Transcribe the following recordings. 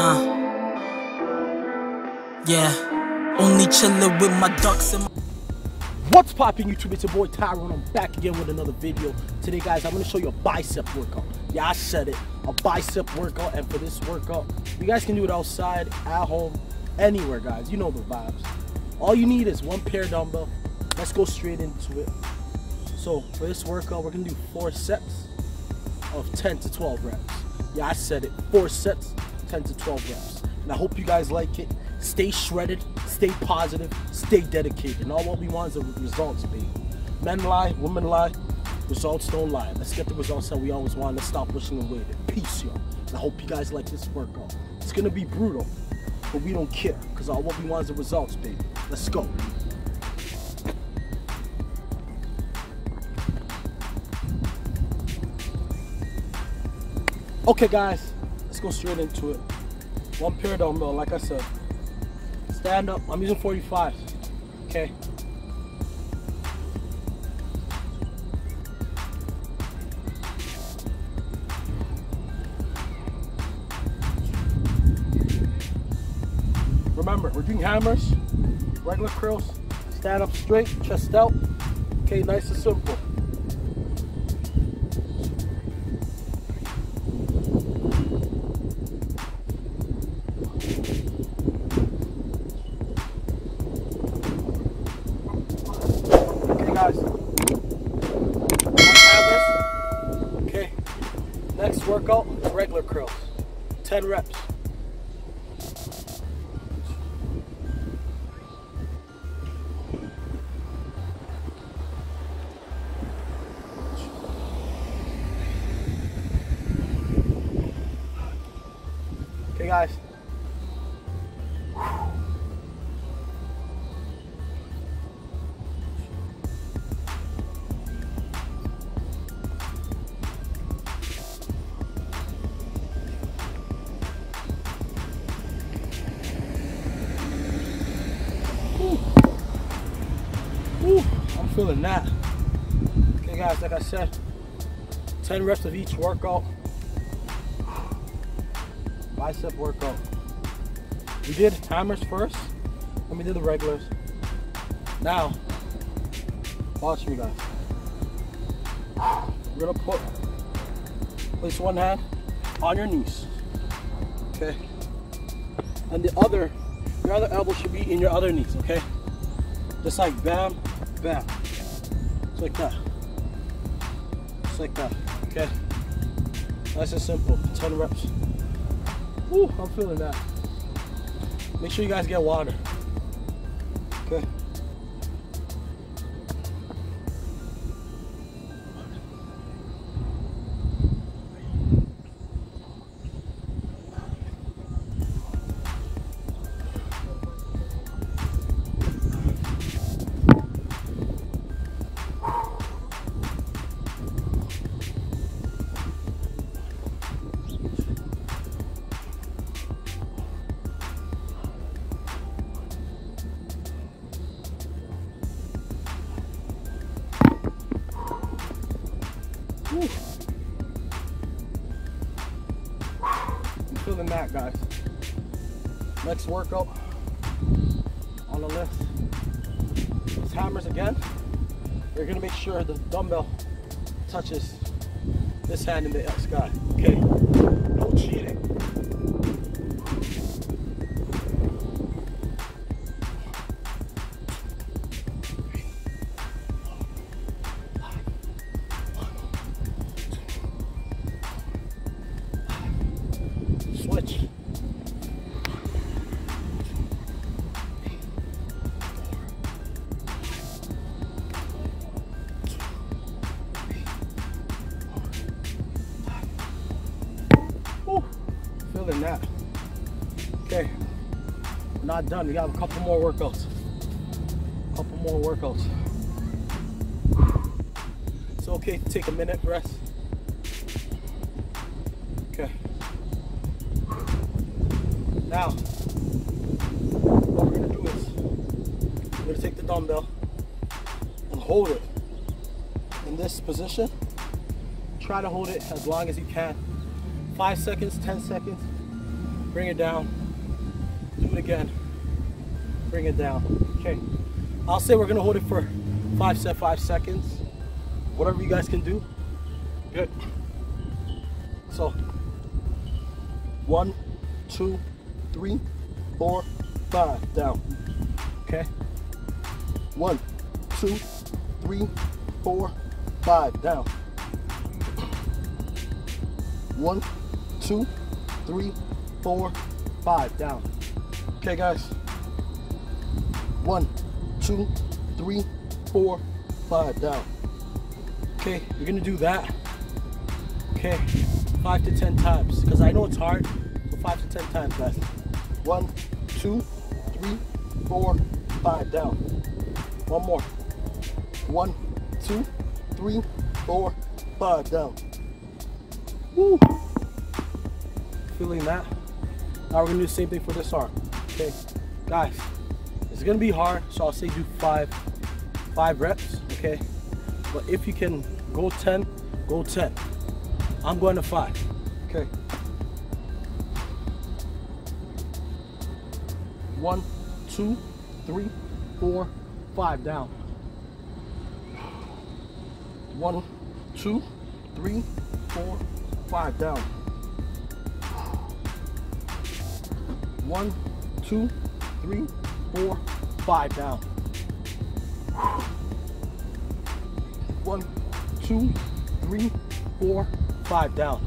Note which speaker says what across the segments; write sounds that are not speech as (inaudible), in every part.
Speaker 1: Uh. Yeah. Only chillin' with my ducks and my.
Speaker 2: What's popping YouTube? It's your boy Tyrone. I'm back again with another video. Today guys, I'm gonna show you a bicep workout. Yeah, I said it. A bicep workout. And for this workout, you guys can do it outside, at home, anywhere guys. You know the vibes. All you need is one pair dumbbell. Let's go straight into it. So for this workout, we're gonna do four sets of 10 to 12 reps. Yeah, I said it. Four sets, 10 to 12 reps. And I hope you guys like it. Stay shredded, stay positive, stay dedicated. And all what we want is the results, baby. Men lie, women lie, results don't lie. Let's get the results that we always want. Let's stop pushing away. Peace, y'all. And I hope you guys like this workout. It's gonna be brutal, but we don't care. Because all what we want is the results, baby. Let's go. Okay, guys, let's go straight into it. One pair dumbbell, like I said. Stand up. I'm using 45. Okay. Remember, we're doing hammers, regular curls. Stand up straight, chest out. Okay, nice and simple. Workout, regular curls. 10 reps. Okay, guys. Feeling that. Okay, guys, like I said, 10 reps of each workout. Bicep workout. We did hammers first, and we did the regulars. Now, watch me, guys. We're gonna put, place one hand on your knees, okay? And the other, your other elbow should be in your other knees, okay? Just like bam, bam. Just like that. Just like that, okay? Nice and simple, 10 reps. Woo, I'm feeling that. Make sure you guys get water. Okay. Woo. I'm feeling that, guys. Next workout on the list is hammers again. You're gonna make sure the dumbbell touches this hand in the sky. Okay, not done. We got a couple more workouts. A Couple more workouts. It's okay to take a minute rest. Okay. Now, what we're gonna do is we're gonna take the dumbbell and hold it in this position. Try to hold it as long as you can. Five seconds, 10 seconds. Bring it down. Do it again. Bring it down. Okay. I'll say we're gonna hold it for five set five seconds. Whatever you guys can do. Good. So one, two, three, four, five. Down. Okay. One, two, three, four, five. Down. One, two, three, four, five. Down. Okay, guys. One, two, three, four, five. Down. Okay, you're gonna do that. Okay, five to ten times. Because I know it's hard. So five to ten times, guys. One, two, three, four, five. Down. One more. One, two, three, four, five. Down. Woo. Feeling that? Now we're gonna do the same thing for this arm. Okay, guys, it's gonna be hard, so I'll say do five, five reps. Okay, but if you can go 10, go 10. I'm going to five. Okay. One, two, three, four, five. Down. One, two, three, four, five. Down. One, two, three, four, five. Down. One, two, three, four, five. Down.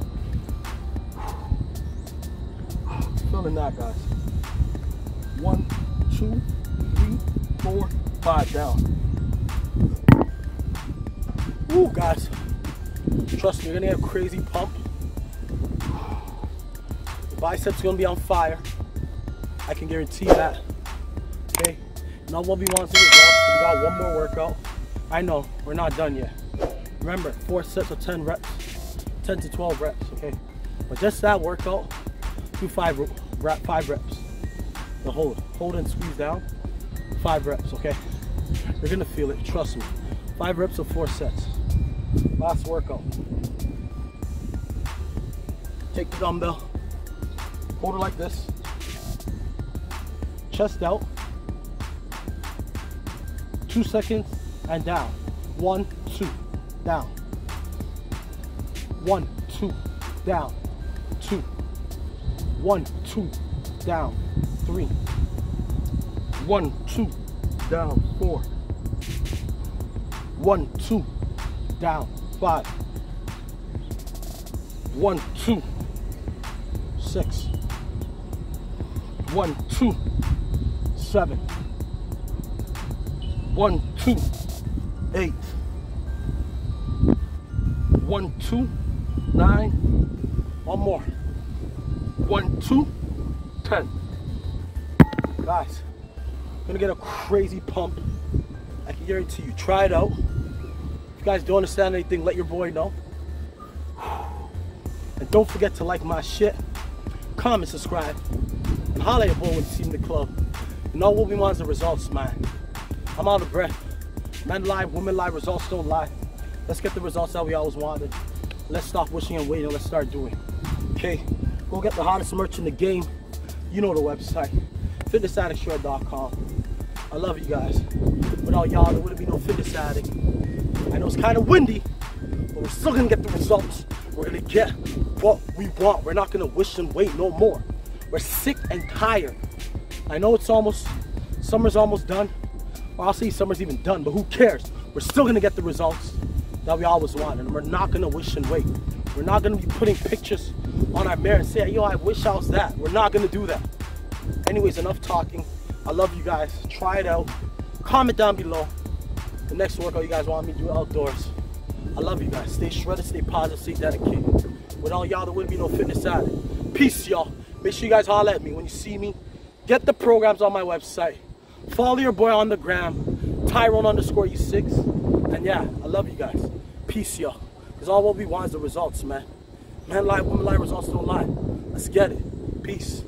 Speaker 2: Feeling that, guys. One, two, three, four, five. Down. Ooh, guys. Trust me, you're gonna get a crazy pump. The biceps are gonna be on fire. I can guarantee that. Okay. Now what we want to results. We got one more workout. I know we're not done yet. Remember, four sets of 10 reps, 10 to 12 reps. Okay. But just that workout, do five rep, five reps. The hold, hold and squeeze down. Five reps. Okay. You're gonna feel it. Trust me. Five reps of four sets. Last workout. Take the dumbbell. Hold it like this chest out. Two seconds and down. One, two, down. One, two, down. Two. One, two, down. Three. One, two, down. Four. One, two, down. Five. One, two, six. One, two, seven. One, two, eight. One, two, nine. One more. One, two, ten. Guys, I'm gonna get a crazy pump. I can guarantee you. Try it out. If you guys don't understand anything, let your boy know. (sighs) And don't forget to like my shit, comment, subscribe, and holla at your boy when you see in the club. You know what we want is the results, man. I'm out of breath. Men lie, women lie, results don't lie. Let's get the results that we always wanted. Let's stop wishing and waiting. Let's start doing. Okay, go get the hottest merch in the game. You know the website, fitnessaddictshred.com. I love you guys. Without y'all, there wouldn't be no fitness addict. I know it's kind of windy, but we're still gonna get the results. We're gonna get what we want. We're not gonna wish and wait no more. We're sick and tired. I know it's almost, summer's almost done. I'll say summer's even done, but who cares? We're still gonna get the results that we always want, and we're not gonna wish and wait. We're not gonna be putting pictures on our mirror and say, yo, I wish I was that. We're not gonna do that. Anyways, enough talking. I love you guys. Try it out. Comment down below the next workout you guys want me to do outdoors. I love you guys. Stay shredded, stay positive, stay dedicated. Without y'all, there wouldn't be no fitness addict. Peace, y'all. Make sure you guys holler at me when you see me. Get the programs on my website. Follow your boy on the gram, Tyrone underscore Esix. And yeah, I love you guys. Peace, y'all. Because all what we want is the results, man. Man lie, women lie, results don't lie. Let's get it. Peace.